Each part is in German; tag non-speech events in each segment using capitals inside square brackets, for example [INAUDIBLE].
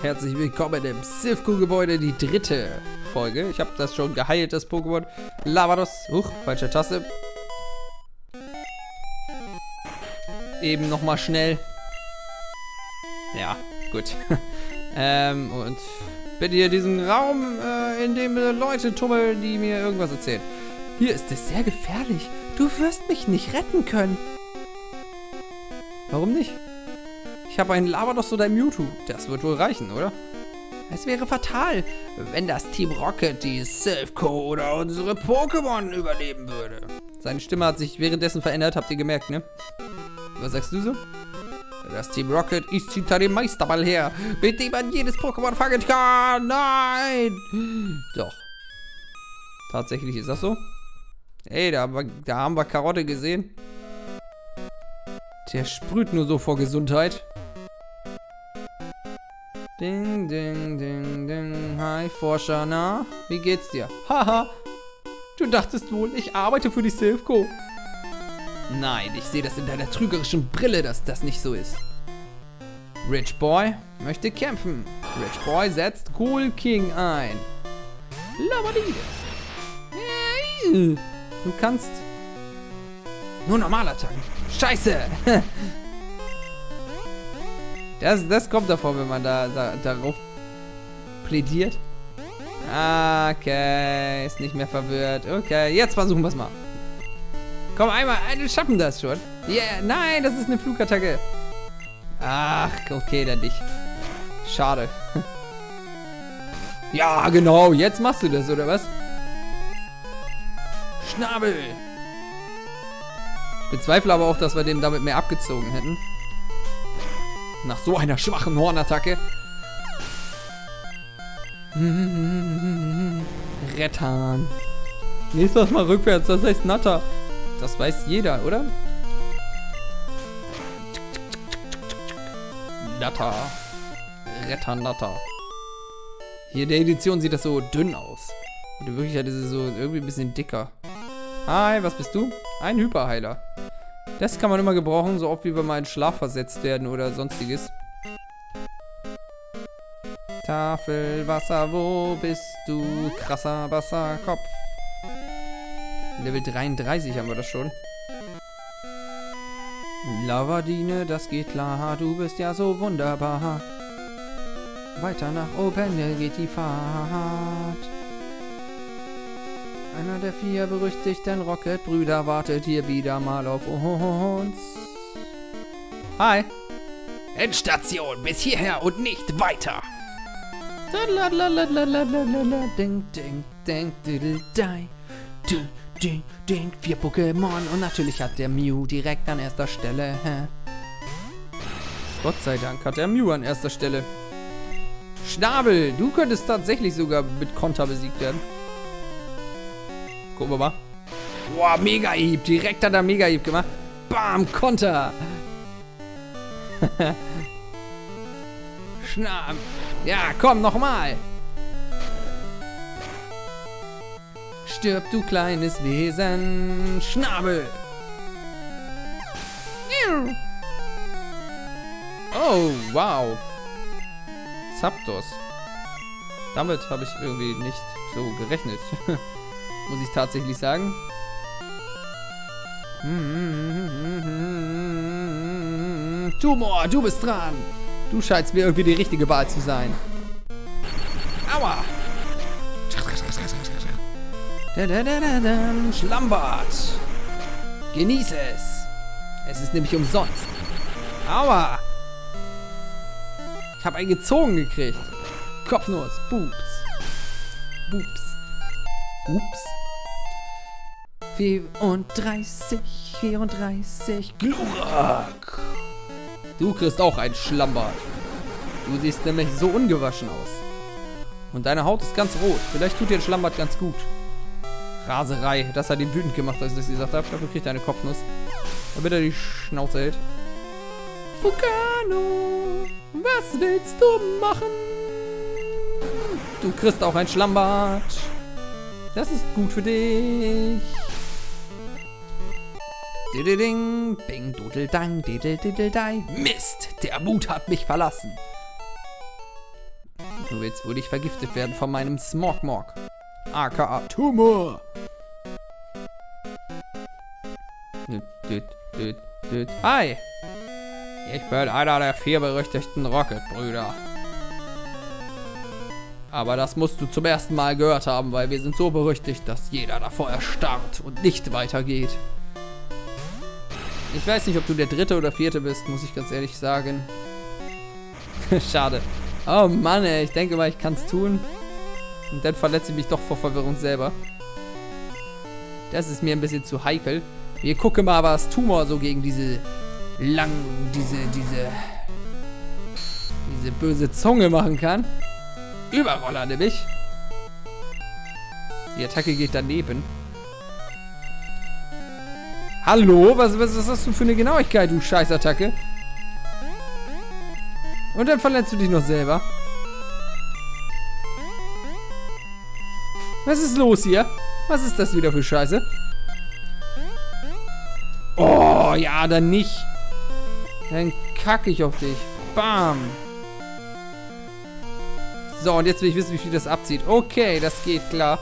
Herzlich willkommen im Sifku-Gebäude, die dritte Folge. Ich habe das schon geheilt, das Pokémon. Lavados. Huch, falsche Taste. Eben nochmal schnell. Ja, gut. [LAUGHS] ähm, und bin hier in diesem Raum, äh, in dem Leute tummeln, die mir irgendwas erzählen. Hier ist es sehr gefährlich. Du wirst mich nicht retten können. Warum nicht? Ich habe einen Lavados oder ein Mewtwo. Das wird wohl reichen, oder? Es wäre fatal, wenn das Team Rocket die Silphco oder unsere Pokémon überleben würde. Seine Stimme hat sich währenddessen verändert, habt ihr gemerkt, ne? Was sagst du so? Das Team Rocket ist hinter dem Meisterball her, mit dem man jedes Pokémon fangen kann. Nein! Doch. Tatsächlich ist das so. Ey, da da haben wir Karotte gesehen. Der sprüht nur so vor Gesundheit. Ding, ding, ding, ding. Hi, Forscher, na? Wie geht's dir? Haha. du dachtest wohl, ich arbeite für die Silphco. Nein, ich sehe das in deiner trügerischen Brille, dass das nicht so ist. Rich Boy möchte kämpfen. Rich Boy setzt Cool King ein. Lavadide. Du kannst nur normal attacken. Scheiße. [LAUGHS] Das, das kommt davor, wenn man da, da darauf plädiert. Okay, ist nicht mehr verwirrt. Okay, jetzt versuchen wir es mal. Komm, einmal, wir schaffen das schon. Yeah, nein, das ist eine Flugattacke. Ach, okay, dann nicht. Schade. [LAUGHS] ja, genau, jetzt machst du das, oder was? Schnabel. Ich bezweifle aber auch, dass wir den damit mehr abgezogen hätten. Nach so einer schwachen Hornattacke. Rettan. Nächstes Mal rückwärts, das heißt Natter. Das weiß jeder, oder? Natter. Rettan Natter. Hier in der Edition sieht das so dünn aus. Und in Wirklichkeit ist es so irgendwie ein bisschen dicker. Hi, was bist du? Ein Hyperheiler. Das kann man immer gebrauchen, so oft wie wir mal in Schlaf versetzt werden oder sonstiges. Tafelwasser, wo bist du? Krasser Wasserkopf. Level 33 haben wir das schon. Lavadine, das geht klar, du bist ja so wunderbar. Weiter nach oben geht die Fahrt. Einer der vier berüchtigten Rocket-Brüder wartet hier wieder mal auf uns. Hi. Endstation, bis hierher und nicht weiter. Ding, ding, ding, ding, ding, ding, ding, vier Pokémon und natürlich hat der Mew direkt an erster Stelle. Gott sei Dank hat der Mew an erster Stelle. Schnabel, du könntest tatsächlich sogar mit Konter besiegt werden. Gucken wir mal. Boah, Mega-Hieb. Direkt hat er Mega-Hieb gemacht. Bam, Konter. [LAUGHS] Schnapp. Ja, komm, nochmal. Stirb, du kleines Wesen. Schnabel. Oh, wow. Zapdos. Damit habe ich irgendwie nicht so gerechnet. [LAUGHS] Muss ich tatsächlich sagen. Tumor, du bist dran. Du scheinst mir irgendwie die richtige Wahl zu sein. Aua. Schlambert. Genieße es. Es ist nämlich umsonst. Aua. Ich habe einen gezogen gekriegt. Kopfnuss. Boobs. Boobs. Ups. 34, 34, Glurak. Du kriegst auch ein Schlammbart. Du siehst nämlich so ungewaschen aus. Und deine Haut ist ganz rot. Vielleicht tut dir ein Schlammbart ganz gut. Raserei. Das hat ihn wütend gemacht, als ich gesagt habe. Dafür kriegt er eine Kopfnuss. Damit er die Schnauze hält. Fukano, was willst du machen? Du kriegst auch ein Schlammbart. Das ist gut für dich. Dididing, bing, dudeldang, diddle, Mist, der Mut hat mich verlassen. Du willst wohl nicht vergiftet werden von meinem Smogmog. AKA Tumor. Hi. Ich bin einer der vier berüchtigten Rocket-Brüder. Aber das musst du zum ersten Mal gehört haben, weil wir sind so berüchtigt, dass jeder davor erstarrt und nicht weitergeht. Ich weiß nicht, ob du der dritte oder vierte bist, muss ich ganz ehrlich sagen. [LAUGHS] Schade. Oh Mann, ey, ich denke mal, ich kann es tun. Und dann verletze ich mich doch vor Verwirrung selber. Das ist mir ein bisschen zu heikel. Wir gucken mal, was Tumor so gegen diese lang, diese, diese, diese böse Zunge machen kann. Überroller nämlich. Die Attacke geht daneben. Hallo? Was, was, was hast du für eine Genauigkeit, du Scheißattacke? Und dann verletzt du dich noch selber. Was ist los hier? Was ist das wieder für Scheiße? Oh, ja, dann nicht. Dann kacke ich auf dich. Bam. So, und jetzt will ich wissen, wie viel das abzieht. Okay, das geht klar.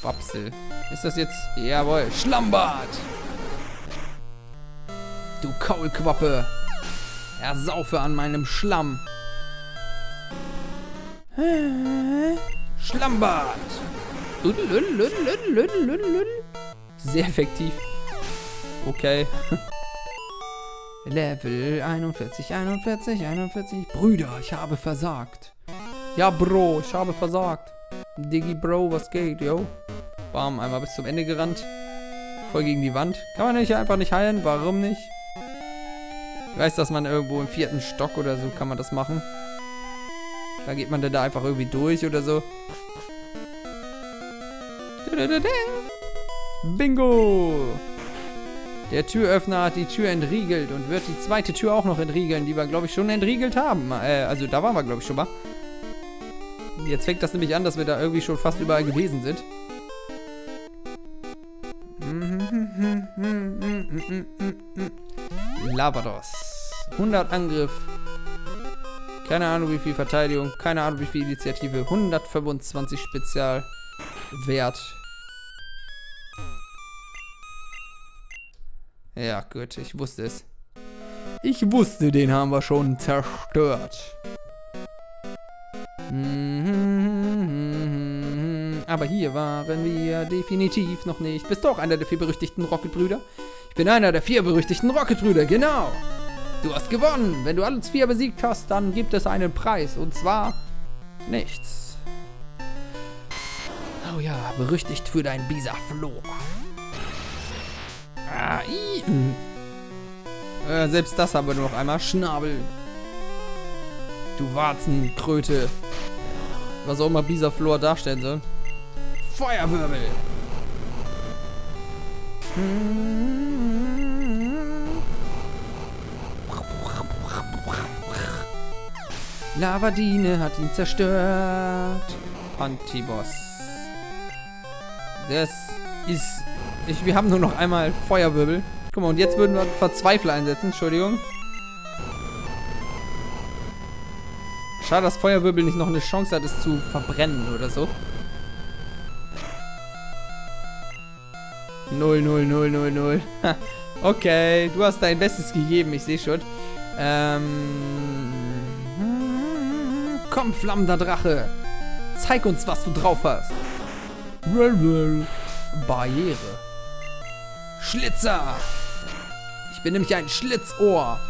Quapsel. Ist das jetzt... Jawohl. Schlammbad. Du Kaulquappe. Ersaufe an meinem Schlamm. Schlammbad. Sehr effektiv. Okay. [LAUGHS] Level 41, 41, 41. Brüder, ich habe versagt. Ja, Bro, ich habe versagt. Diggy Bro, was geht, yo? Bam, einmal bis zum Ende gerannt. Voll gegen die Wand. Kann man nicht einfach nicht heilen? Warum nicht? Ich weiß, dass man irgendwo im vierten Stock oder so kann man das machen. Da geht man dann da einfach irgendwie durch oder so. Bingo! Der Türöffner hat die Tür entriegelt und wird die zweite Tür auch noch entriegeln, die wir, glaube ich, schon entriegelt haben. Äh, also da waren wir, glaube ich, schon mal. Jetzt fängt das nämlich an, dass wir da irgendwie schon fast überall gewesen sind. Lavados. 100 Angriff. Keine Ahnung, wie viel Verteidigung. Keine Ahnung, wie viel Initiative. 125 Spezialwert. Ja, gut, ich wusste es. Ich wusste, den haben wir schon zerstört. Aber hier waren wir definitiv noch nicht. Bist du auch einer der vier berüchtigten Rocket-Brüder? Ich bin einer der vier berüchtigten Rocket-Brüder, genau. Du hast gewonnen. Wenn du alle vier besiegt hast, dann gibt es einen Preis. Und zwar nichts. Oh ja, berüchtigt für dein Bisaflor. Ah, äh, selbst das haben wir nur noch einmal. Schnabel. Du Warzenkröte. Was auch immer Bisaflor darstellen soll. Feuerwirbel. Lavadine hat ihn zerstört. Antiboss. Das ist ich, wir haben nur noch einmal Feuerwirbel. Guck mal, und jetzt würden wir Verzweifler einsetzen. Entschuldigung. Schade, dass Feuerwirbel nicht noch eine Chance hat, es zu verbrennen oder so. 0, 0, 0, 0, 0. okay, du hast dein Bestes gegeben, ich sehe schon. Ähm... Komm, flammender Drache. Zeig uns, was du drauf hast. Barriere. Schlitzer. Ich bin nämlich ein Schlitzohr.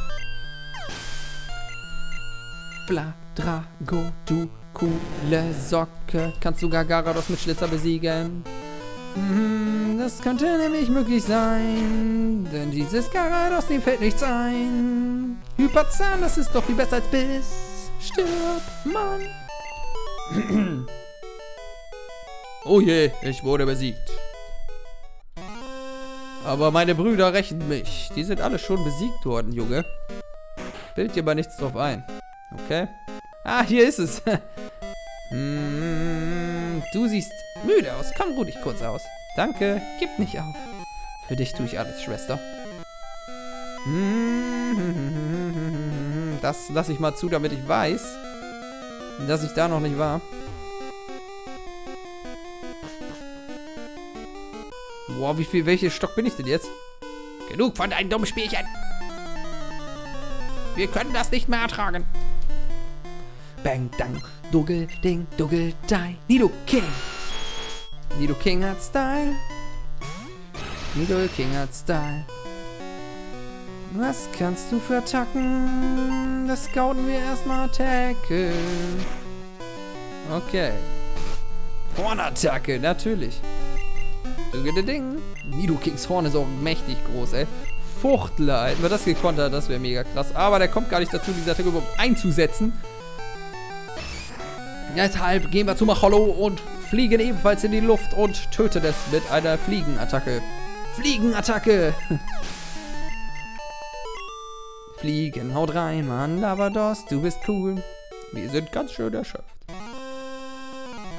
Bla, Drago, du coole Socke. Kannst du Garados mit Schlitzer besiegen? Hm, das könnte nämlich möglich sein. Denn dieses Garados, dem fällt nichts ein. Hyperzahn, das ist doch viel besser als Biss. Stirb, Mann. [CLEARS THROAT] oh je, ich wurde besiegt. Aber meine Brüder rächen mich. Die sind alle schon besiegt worden, Junge. Bild dir aber nichts drauf ein. Okay? Ah, hier ist es. [LAUGHS] hm, du siehst müde aus. Komm, ruh dich kurz aus. Danke, gib nicht auf. Für dich tue ich alles, Schwester. Das lasse ich mal zu, damit ich weiß, dass ich da noch nicht war. Boah, wie viel, welches Stock bin ich denn jetzt? Genug von deinen dummen Spielchen. Wir können das nicht mehr ertragen. Bang, dang, duggel, ding, duggel, die. Nido King. Nido King hat Style. Nido King hat Style. Was kannst du für Attacken? Das scouten wir erstmal Tackle. Okay. Hornattacke, natürlich. Ding. Nido Kings Horn ist auch mächtig groß, ey. Fuchtler. Hätten wir das gekontert, das wäre mega krass. Aber der kommt gar nicht dazu, diese Attacke überhaupt einzusetzen. Deshalb gehen wir zu Macholo und fliegen ebenfalls in die Luft und töten es mit einer Fliegenattacke. Fliegenattacke! [LAUGHS] Fliegen, haut rein, Mann, Lavados, du bist cool. Wir sind ganz schön erschöpft.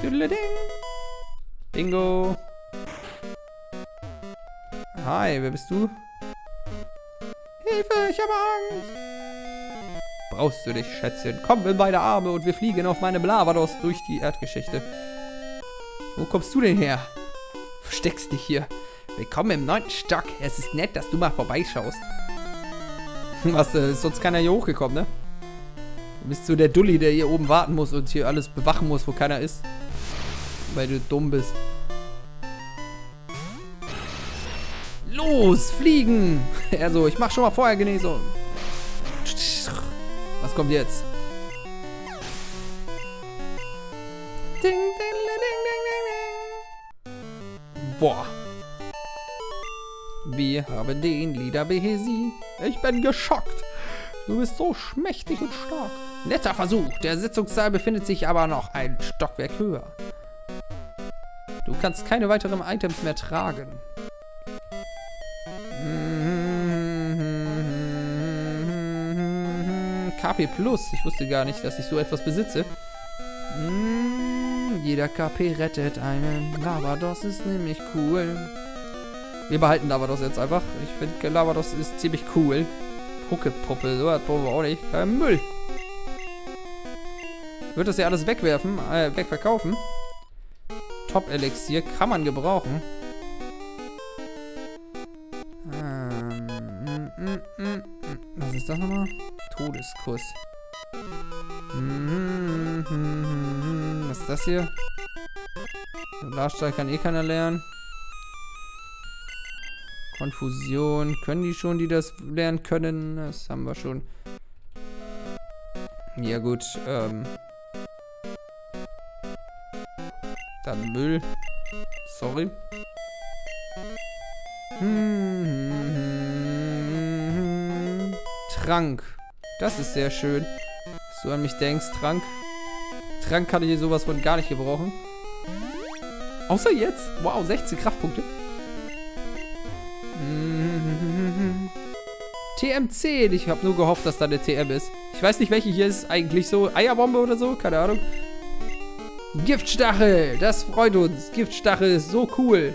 Ding. Bingo. Hi, wer bist du? Hilfe, ich habe Angst. Brauchst du dich, Schätzchen. Komm in beide Arme und wir fliegen auf meine Blavados durch die Erdgeschichte. Wo kommst du denn her? Versteckst dich hier. Willkommen im neunten Stock. Es ist nett, dass du mal vorbeischaust. [LAUGHS] Was, äh, ist sonst keiner hier hochgekommen, ne? Du bist so der Dulli, der hier oben warten muss und hier alles bewachen muss, wo keiner ist. Weil du dumm bist. Los, fliegen! Er [LAUGHS] so, ich mach schon mal vorher Genesung. Was kommt jetzt? Boah. Wir haben den Lieder besiegt. Ich bin geschockt. Du bist so schmächtig und stark. Netter Versuch. Der Sitzungssaal befindet sich aber noch ein Stockwerk höher. Du kannst keine weiteren Items mehr tragen. KP Plus. Ich wusste gar nicht, dass ich so etwas besitze. Mm, jeder KP rettet einen. Lavados ist nämlich cool. Wir behalten Lavados jetzt einfach. Ich finde, Lavados ist ziemlich cool. Puckepuppe, so brauchen wir auch nicht. Kein Müll. Wird das ja alles wegwerfen, äh, wegverkaufen. Top-Elixier kann man gebrauchen. Ähm, mm, mm, mm. was ist das nochmal? Todeskuss. Das hier? Solarstrahl kann eh keiner lernen. Konfusion. Können die schon, die das lernen können? Das haben wir schon. Ja gut, ähm. Dann Müll. Sorry. Trank. Das ist sehr schön. Dass du an mich denkst, Trank. Trank kann ich hier sowas von gar nicht gebrauchen. Außer jetzt. Wow, 16 Kraftpunkte. [LAUGHS] TM10. Ich habe nur gehofft, dass da eine TM ist. Ich weiß nicht, welche hier ist eigentlich so. Eierbombe oder so? Keine Ahnung. Giftstachel. Das freut uns. Giftstachel ist so cool.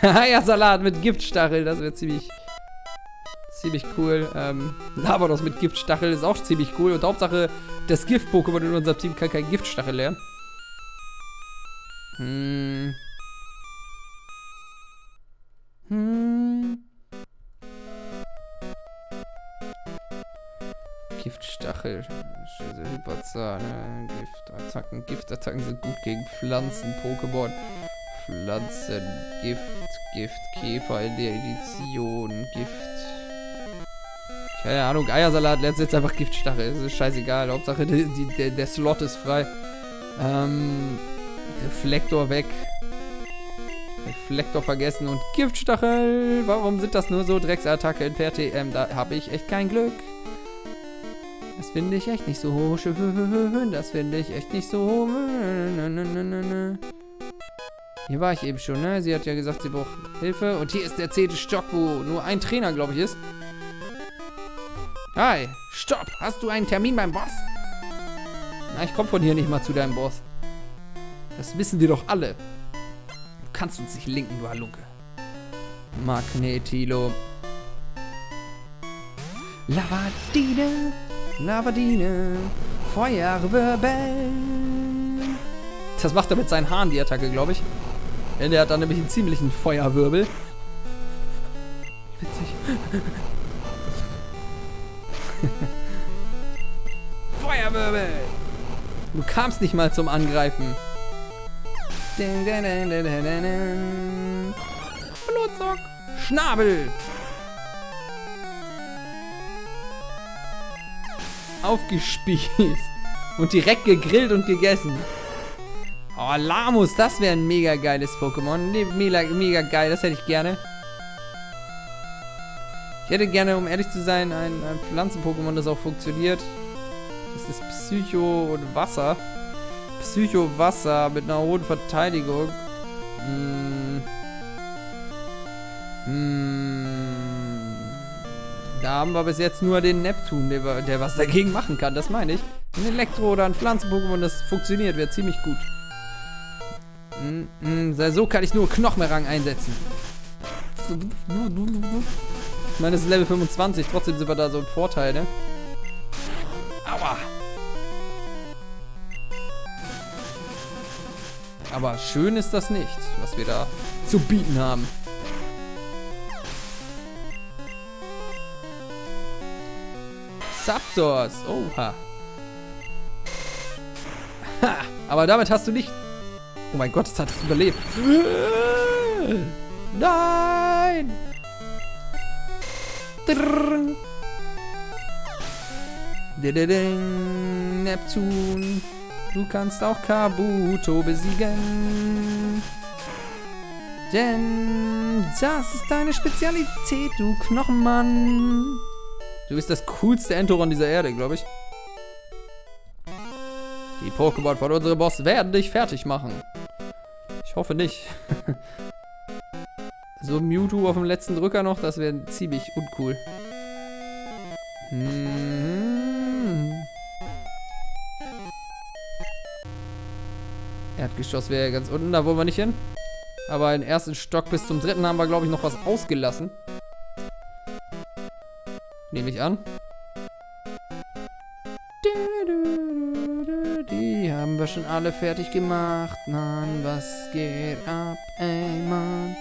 [LAUGHS] Eiersalat mit Giftstachel. Das wäre ziemlich ziemlich cool. Ähm, Lavados mit Giftstachel ist auch ziemlich cool. Und Hauptsache, das Gift-Pokémon in unserem Team kann kein Giftstachel lernen. Hm. Hm. Giftstachel. Hyperzahn. Giftattacken. Giftattacken sind gut gegen Pflanzen-Pokémon. Pflanzen, Gift, Gift, Käfer in der Edition, Gift. Keine Ahnung, Eiersalat lernt jetzt einfach Giftstachel. Das ist scheißegal. Hauptsache die, die, der, der Slot ist frei. Ähm, Reflektor weg. Reflektor vergessen und Giftstachel. Warum sind das nur so Drecksattacke in PRTM? Da habe ich echt kein Glück. Das finde ich echt nicht so schön. Das finde ich echt nicht so. Hier war ich eben schon, ne? Sie hat ja gesagt, sie braucht Hilfe. Und hier ist der zehnte Stock, wo nur ein Trainer, glaube ich, ist. Hi, stopp! Hast du einen Termin beim Boss? Na, ich komme von hier nicht mal zu deinem Boss. Das wissen wir doch alle. Du kannst uns nicht linken, du Halunke. Magnetilo. Lavadine. Navadine, Feuerwirbel. Das macht er mit seinen Haaren, die Attacke, glaube ich. Denn der hat dann nämlich einen ziemlichen Feuerwirbel. Witzig. [LAUGHS] Feuerwirbel! Du kamst nicht mal zum Angreifen. Blutzock. Schnabel. Aufgespießt. [LAUGHS] Und direkt gegrillt und gegessen. Oh, Lamus, das wäre ein mega geiles Pokémon. Mega, mega geil, das hätte ich gerne. Ich hätte gerne, um ehrlich zu sein, ein, ein Pflanzen-Pokémon, das auch funktioniert. Das ist Psycho und Wasser. Psycho-Wasser mit einer hohen Verteidigung. Hm. Hm. Da haben wir bis jetzt nur den Neptun, der, der was dagegen machen kann, das meine ich. Ein Elektro- oder ein Pflanzen-Pokémon, das funktioniert, wäre ziemlich gut. Hm, hm, so kann ich nur Knochenrang einsetzen. Ich meine, das ist Level 25, trotzdem sind wir da so im Vorteil, ne? Aua! Aber schön ist das nicht, was wir da zu bieten haben. Zapdos. Oha. Ha, aber damit hast du nicht... Oh mein Gott, es hat es überlebt. Nein! Neptun. Du kannst auch Kabuto besiegen. Denn das ist deine Spezialität, du Knochenmann. Du bist das coolste Entoron dieser Erde, glaube ich. Die Pokémon von unserem Boss werden dich fertig machen. Ich hoffe nicht. So Mewtwo auf dem letzten Drücker noch, das wäre ziemlich uncool. Hm. Erdgeschoss wäre ganz unten, da wollen wir nicht hin. Aber im ersten Stock bis zum dritten haben wir, glaube ich, noch was ausgelassen. Nehme ich an. Die haben wir schon alle fertig gemacht. Mann, was geht ab, ey, Mann?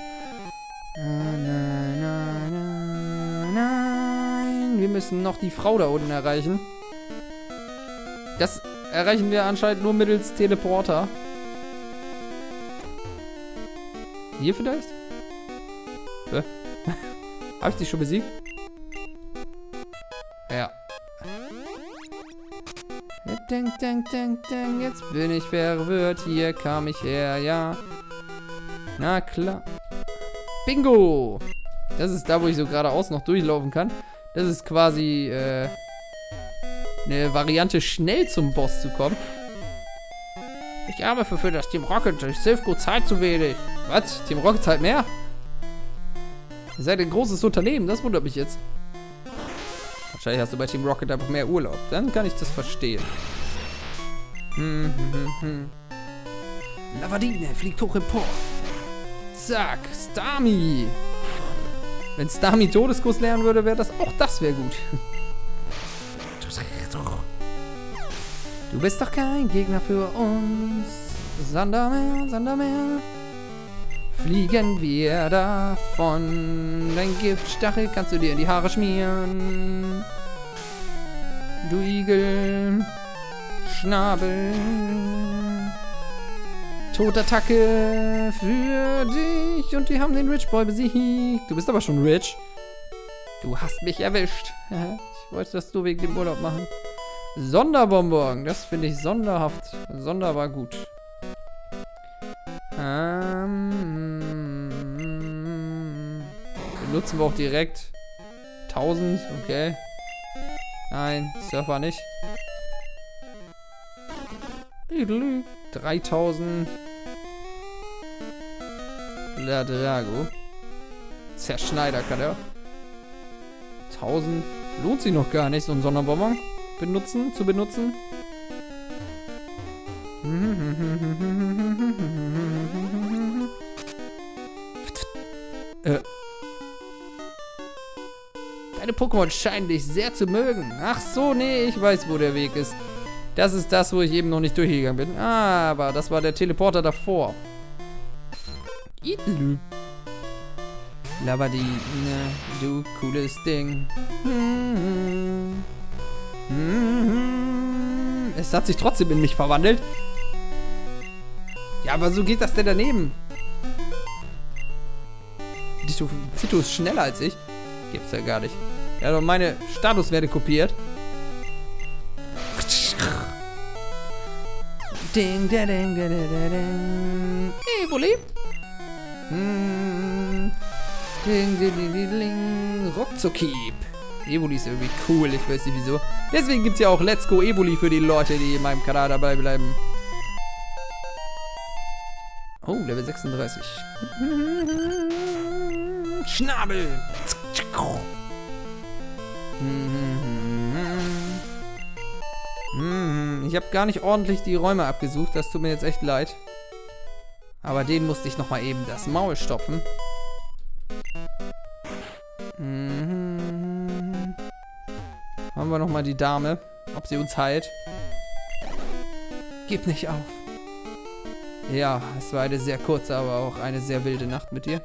Nein, nein, nein, nein. Wir müssen noch die Frau da unten erreichen. Das erreichen wir anscheinend nur mittels Teleporter. Hier vielleicht? Hä? [LAUGHS] Habe ich dich schon besiegt? Ja. Ding, ding, ding, ding, jetzt bin ich verwirrt. Hier kam ich her, ja. Na klar. Bingo! Das ist da, wo ich so geradeaus noch durchlaufen kann. Das ist quasi äh, eine Variante, schnell zum Boss zu kommen. Ich arbeite für das Team Rocket. Durch Silphco zahlt zu wenig. Was? Team Rocket zahlt mehr? Ihr seid ein großes Unternehmen. Das wundert mich jetzt. Wahrscheinlich hast du bei Team Rocket einfach mehr Urlaub. Dann kann ich das verstehen. Hm, hm, hm, hm. Lavadine fliegt hoch empor. Zack, Stami. Wenn Stami Todeskuss lernen würde, wäre das auch das wäre gut. Du bist doch kein Gegner für uns. Sandermeer, Sandermeer. Fliegen wir davon. Dein Giftstachel kannst du dir in die Haare schmieren. Du Igel. Schnabel. Totattacke für dich. Und wir haben den Rich Boy besiegt. Du bist aber schon rich. Du hast mich erwischt. Ich wollte das nur wegen dem Urlaub machen. Sonderbonbon. Das finde ich sonderhaft. Sonderbar gut. Ähm, benutzen wir auch direkt. 1000, okay. Nein, Surfer nicht. 3000. La Drago. Zerschneider kann er. 1000. Lohnt sich noch gar nicht, so ein Sonderbonbon benutzen, zu benutzen. äh. Deine Pokémon scheinen dich sehr zu mögen. Ach so, nee, ich weiß, wo der Weg ist. Das ist das, wo ich eben noch nicht durchgegangen bin. Aber das war der Teleporter davor. Idlü. Labadi, ne, du cooles Ding. Hm, hm, hm. Es hat sich trotzdem in mich verwandelt. Ja, aber so geht das denn daneben? Zito ist schneller als ich. Gibt's ja gar nicht. Er hat doch meine Statuswerte kopiert. Ding, ding, ding, ding, ding, ding. Evoli. Hm. Ding, ding, ding, ding, ding. Ruckzuckieb. Ist irgendwie cool, ich weiß nicht wieso. Deswegen gibt es ja auch Let's Go Evoli für die Leute, die in meinem Kanal dabei bleiben. Oh, Level 36. Schnabel! Ich habe gar nicht ordentlich die Räume abgesucht, das tut mir jetzt echt leid. Aber den musste ich nochmal eben das Maul stopfen. Haben wir nochmal die Dame, ob sie uns heilt. Gib nicht auf. Ja, es war eine sehr kurze, aber auch eine sehr wilde Nacht mit dir.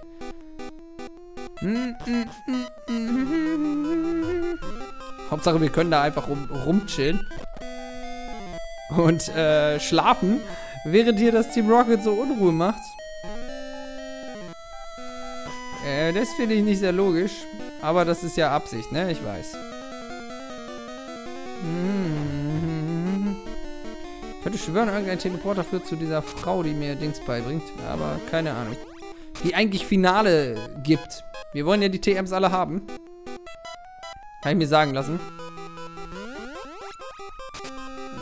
Hauptsache, wir können da einfach rum, rumchillen. Und äh, schlafen, während hier das Team Rocket so Unruhe macht. Äh, das finde ich nicht sehr logisch. Aber das ist ja Absicht, ne? Ich weiß. Ich könnte schwören, irgendein Teleporter führt zu dieser Frau, die mir Dings beibringt. Aber keine Ahnung. Die eigentlich Finale gibt. Wir wollen ja die TMs alle haben. Kann ich mir sagen lassen.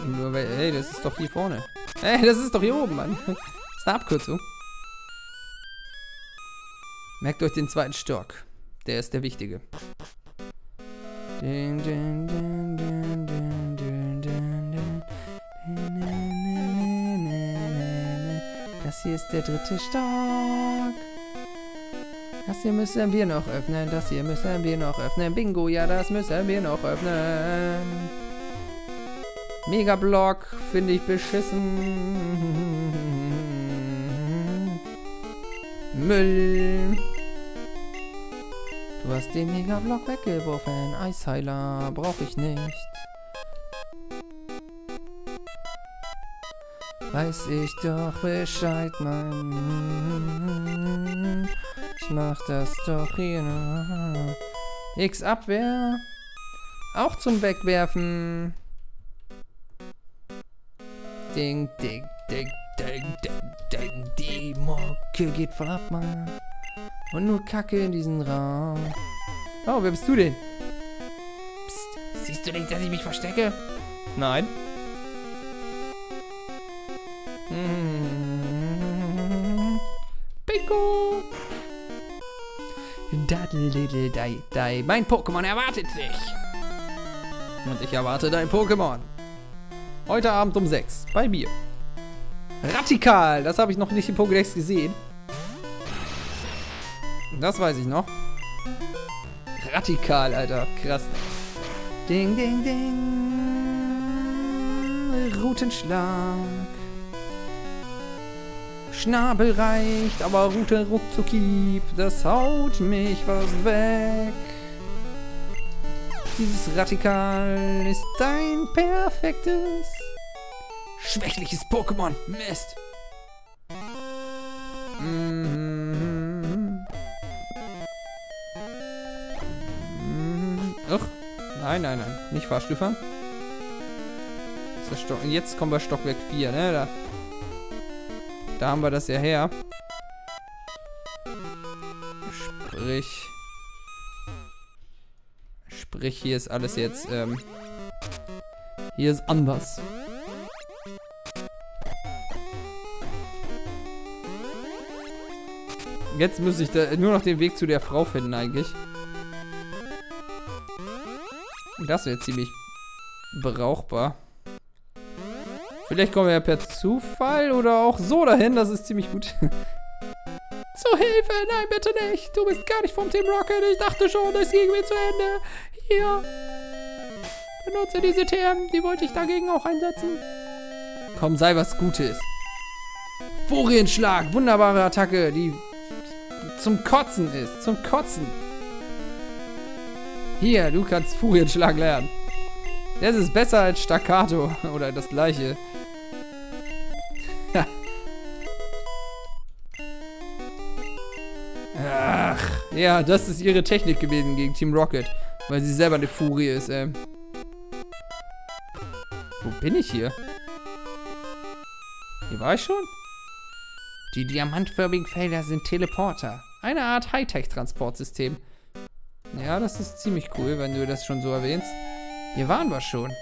Nur weil, hey, das ist doch hier vorne. Hey, das ist doch hier oben, Mann. Das ist eine Abkürzung. Merkt euch den zweiten Stock. Der ist der wichtige. Das hier ist der dritte Stock. Das hier müssen wir noch öffnen. Das hier müssen wir noch öffnen. Bingo, ja, das müssen wir noch öffnen. Megablock finde ich beschissen. Müll. Du hast den Megablock weggeworfen. Eisheiler brauche ich nicht. Weiß ich doch Bescheid, Mann. Ich mach das doch hier. X-Abwehr. Auch zum Wegwerfen. Ding, ding, ding, ding, ding, ding. Die Mocke geht voll ab, Mann. Und nur Kacke in diesem Raum. Oh, wer bist du denn? Psst, siehst du nicht, dass ich mich verstecke? Nein. Bingo! Daddle Mein Pokémon erwartet dich. Und ich erwarte dein Pokémon. Heute Abend um 6 bei mir. Radikal, das habe ich noch nicht im Pokédex gesehen. Das weiß ich noch. Radikal, Alter. Krass. Ding, ding, ding. Routenschlag. Schnabel reicht, aber Route ruckzuckieb, das haut mich fast weg. Dieses Radikal ist ein perfektes, schwächliches Pokémon. Mist. Mhm. Mhm. Ach, nein, nein, nein. Nicht Fahrstufe. Jetzt kommen wir Stockwerk 4, ne? Da da haben wir das ja her. Sprich. Sprich, hier ist alles jetzt, ähm, Hier ist anders. Jetzt muss ich nur noch den Weg zu der Frau finden eigentlich. Das wäre ziemlich brauchbar. Vielleicht kommen wir ja per Zufall oder auch so dahin. Das ist ziemlich gut. [LAUGHS] Zur Hilfe! Nein, bitte nicht! Du bist gar nicht vom Team Rocket. Ich dachte schon, es ging mir zu Ende. Hier. Benutze diese TM, die wollte ich dagegen auch einsetzen. Komm, sei was Gutes. Furienschlag, wunderbare Attacke, die zum Kotzen ist. Zum Kotzen. Hier, du kannst Furienschlag lernen. Das ist besser als Staccato. [LAUGHS] Oder das gleiche. Ach, ja, das ist ihre Technik gewesen gegen Team Rocket. Weil sie selber eine Furie ist, ey. Wo bin ich hier? Hier war ich schon? Die diamantförmigen Felder sind Teleporter. Eine Art Hightech-Transportsystem. Ja, das ist ziemlich cool, wenn du das schon so erwähnst. Hier waren wir schon.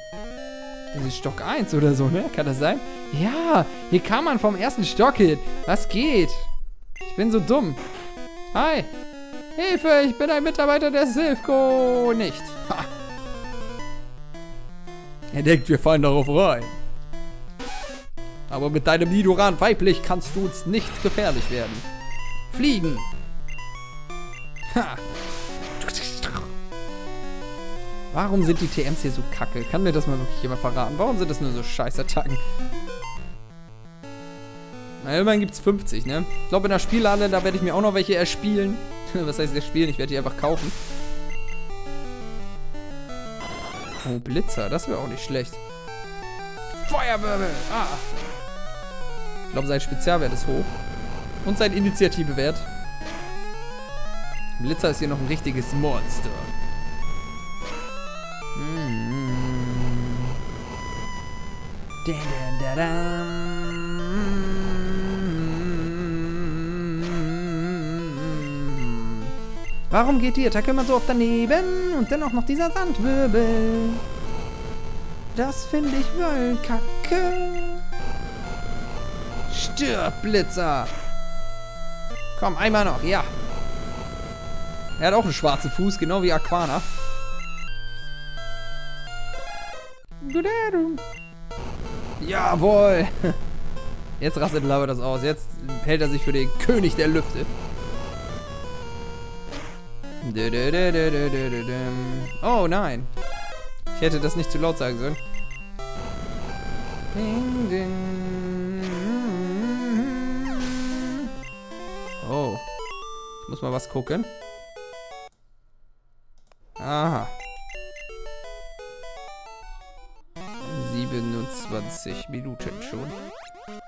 Das ist Stock 1 oder so, ne? Kann das sein? Ja, hier kam man vom ersten Stock hin. Was geht? Ich bin so dumm. Hi. Hilfe, ich bin ein Mitarbeiter der Silfco. Nicht. Ha. Er denkt, wir fallen darauf rein. Aber mit deinem Nidoran weiblich kannst du uns nicht gefährlich werden. Fliegen. Warum sind die TMs hier so kacke? Kann mir das mal wirklich jemand verraten? Warum sind das nur so scheiß Attacken? Na, immerhin gibt es 50, ne? Ich glaube, in der Spielhalle, da werde ich mir auch noch welche erspielen. [LAUGHS] Was heißt erspielen? Ich werde die einfach kaufen. Oh, Blitzer. Das wäre auch nicht schlecht. Feuerwirbel. Ah. Ich glaube, sein Spezialwert ist hoch. Und sein Initiativewert. Blitzer ist hier noch ein richtiges Monster. Warum geht die Attacke immer so oft daneben? Und dann auch noch dieser Sandwirbel. Das finde ich wohl kacke. Stirb, Blitzer. Komm, einmal noch, ja. Er hat auch einen schwarzen Fuß, genau wie Aquana. Jawohl. Jetzt rastet Lava das aus. Jetzt hält er sich für den König der Lüfte. Oh nein. Ich hätte das nicht zu laut sagen sollen. Oh. Ich muss mal was gucken. Aha. 27 Minuten schon.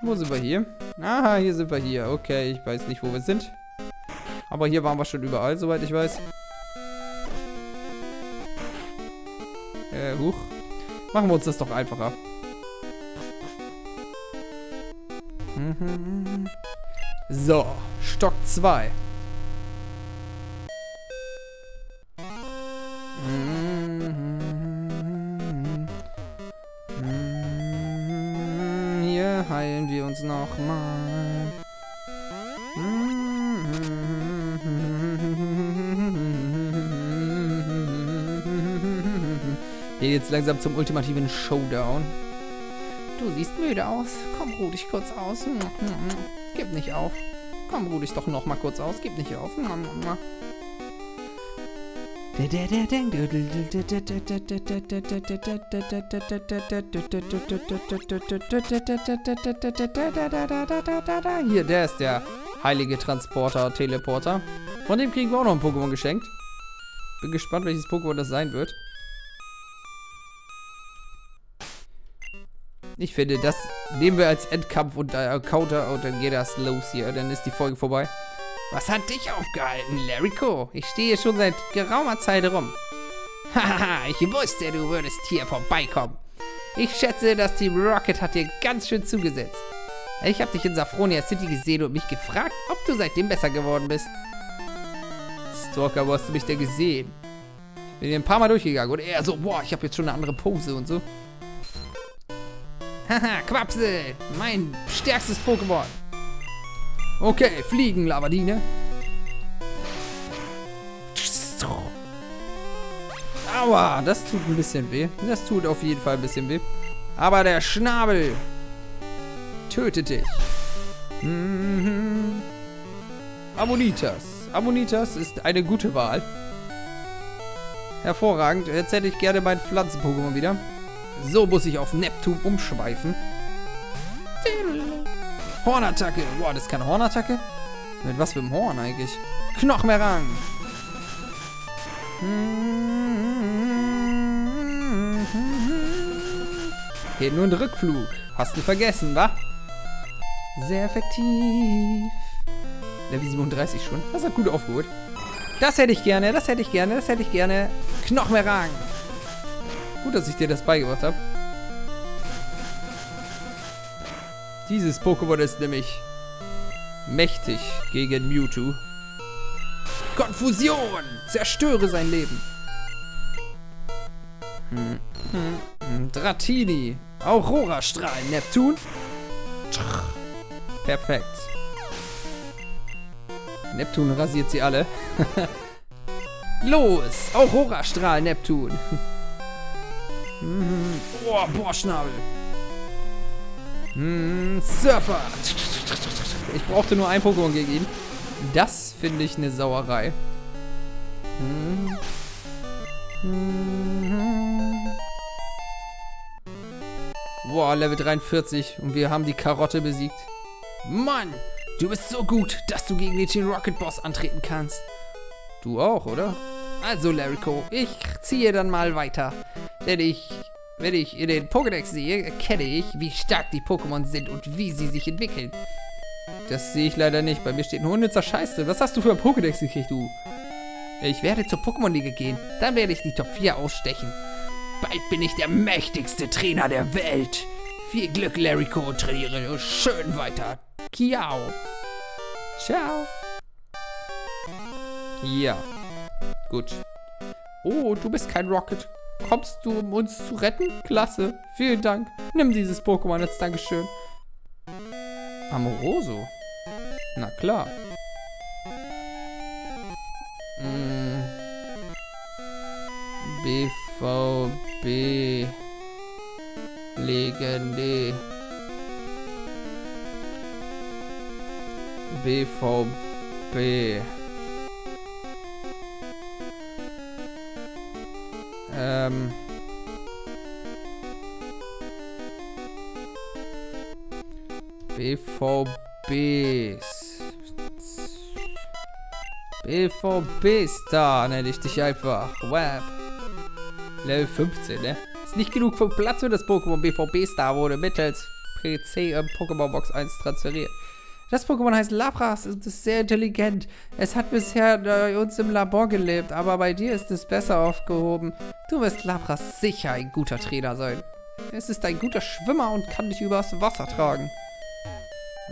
Wo sind wir hier? Aha, hier sind wir hier. Okay, ich weiß nicht, wo wir sind. Aber hier waren wir schon überall, soweit ich weiß. Äh, huch. Machen wir uns das doch einfacher. So, Stock 2. jetzt langsam zum ultimativen Showdown. Du siehst müde aus. Komm, ruh dich kurz aus. Gib nicht auf. Komm, ruh dich doch noch mal kurz aus. Gib nicht auf. Hier, der ist der heilige Transporter, Teleporter. Von dem kriegen wir auch noch ein Pokémon geschenkt. Bin gespannt, welches Pokémon das sein wird. Ich finde, das nehmen wir als Endkampf und äh, Counter und dann geht das los hier. Dann ist die Folge vorbei. Was hat dich aufgehalten, Larryco? Ich stehe schon seit geraumer Zeit rum. [LAUGHS] Haha, ich wusste, du würdest hier vorbeikommen. Ich schätze, das Team Rocket hat dir ganz schön zugesetzt. Ich habe dich in Safronia City gesehen und mich gefragt, ob du seitdem besser geworden bist. Stalker, wo hast du mich denn gesehen? Bin hier ein paar Mal durchgegangen und er so, boah, ich habe jetzt schon eine andere Pose und so. Haha, [LAUGHS] Quapsel, mein stärkstes Pokémon. Okay, fliegen, Lavadine. Aua, das tut ein bisschen weh. Das tut auf jeden Fall ein bisschen weh. Aber der Schnabel tötet dich. Mhm. Ammonitas. Ammonitas ist eine gute Wahl. Hervorragend. Jetzt hätte ich gerne mein Pflanzen-Pokémon wieder. So muss ich auf Neptun umschweifen. Hornattacke. Boah, das ist keine Hornattacke? Mit was für einem Horn eigentlich? Knochenmerang. Nur ein Rückflug. Hast du vergessen, wa? Sehr effektiv. Level 37 schon. Das hat gut aufgeholt. Das hätte ich gerne, das hätte ich gerne, das hätte ich gerne. Knochenmerang. Gut, dass ich dir das beigebracht habe. Dieses Pokémon ist nämlich mächtig gegen Mewtwo. Konfusion! Zerstöre sein Leben. Hm, hm. Dratini. Aurora-Strahl. Neptun. Perfekt. Neptun rasiert sie alle. [LAUGHS] Los! Aurora-Strahl, Neptun. [LAUGHS] oh, Bohrschnabel. Mm, Surfer. Ich brauchte nur ein Pokémon gegen ihn. Das finde ich eine Sauerei. Boah, Level 43 und wir haben die Karotte besiegt. Mann, du bist so gut, dass du gegen den Rocket Boss antreten kannst. Du auch, oder? Also, Larryco, ich ziehe dann mal weiter. Denn ich, wenn ich in den Pokédex sehe, erkenne ich, wie stark die Pokémon sind und wie sie sich entwickeln. Das sehe ich leider nicht. Bei mir steht ein unnützer Scheiße. Was hast du für ein Pokédex gekriegt, du? Ich werde zur Pokémon-Liga gehen. Dann werde ich die Top 4 ausstechen. Bald bin ich der mächtigste Trainer der Welt. Viel Glück, Larryco. Trainiere schön weiter. Kiao. Ciao. Ja. Gut. Oh, du bist kein Rocket. Kommst du, um uns zu retten? Klasse. Vielen Dank. Nimm dieses Pokémon als Dankeschön. Amoroso. Na klar. Hm. BVB. Legende. BVB. Ähm. BVBs. BVB-Star nenne ich dich einfach. Web. Level 15, ne? Ist nicht genug für Platz für das Pokémon BVB-Star wurde mittels PC im Pokémon Box 1 transferiert. Das Pokémon heißt Lapras und ist sehr intelligent. Es hat bisher bei uns im Labor gelebt, aber bei dir ist es besser aufgehoben. Du wirst Lapras sicher ein guter Trainer sein. Es ist ein guter Schwimmer und kann dich übers Wasser tragen.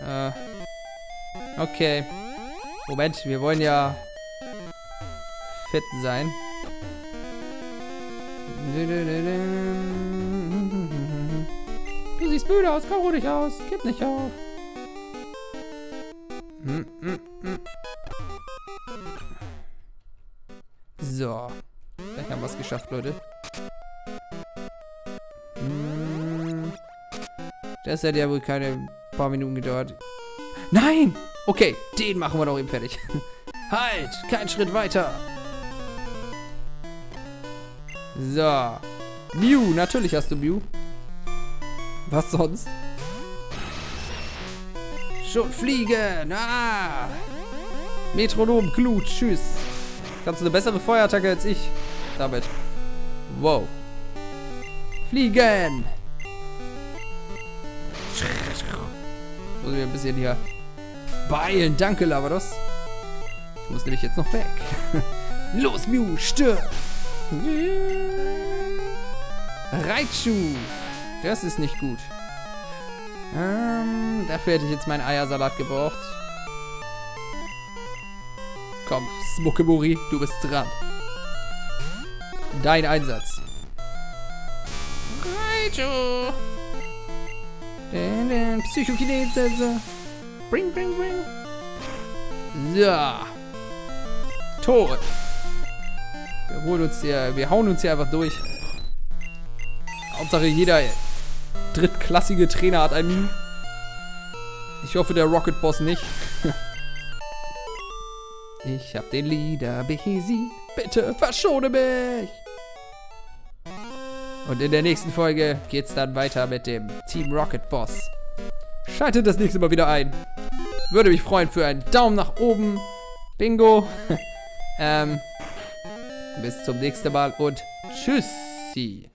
Äh. Okay. Moment, wir wollen ja fit sein. Du siehst müde aus, komm ruhig aus. Gib nicht auf. Hm, hm, hm. Geschafft, Leute. Hm. Das hat ja wohl keine paar Minuten gedauert. Nein! Okay, den machen wir doch eben fertig. [LAUGHS] halt! Kein Schritt weiter! So. Mew, natürlich hast du Mew. Was sonst? Schon fliegen! Ah! Metronom, Glut, tschüss. Kannst du eine bessere Feuerattacke als ich? Damit. Wow. Fliegen! Muss ich ein bisschen hier beeilen. Danke, Lavados. Ich muss nämlich jetzt noch weg. [LAUGHS] Los, Mew, stirb! Raichu! Das ist nicht gut. Ähm, dafür hätte ich jetzt meinen Eiersalat gebraucht. Komm, Smokemori, du bist dran. Dein Einsatz. Raichu! Den, den, Psychokinese. Bring, bring, bring. So. Tot. Wir holen uns hier, wir hauen uns hier einfach durch. Hauptsache jeder drittklassige Trainer hat einen. Ich hoffe der Rocket Boss nicht. [LAUGHS] ich hab den Leader besiegt, Bitte verschone mich. Und in der nächsten Folge geht's dann weiter mit dem Team Rocket Boss. Schaltet das nächste Mal wieder ein. Würde mich freuen für einen Daumen nach oben. Bingo. [LAUGHS] ähm, bis zum nächsten Mal und tschüssi.